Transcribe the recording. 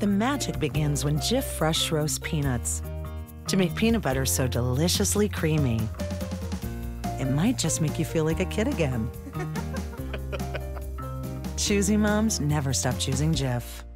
The magic begins when Jif fresh roasts peanuts to make peanut butter so deliciously creamy. It might just make you feel like a kid again. Choosy moms never stop choosing Jif.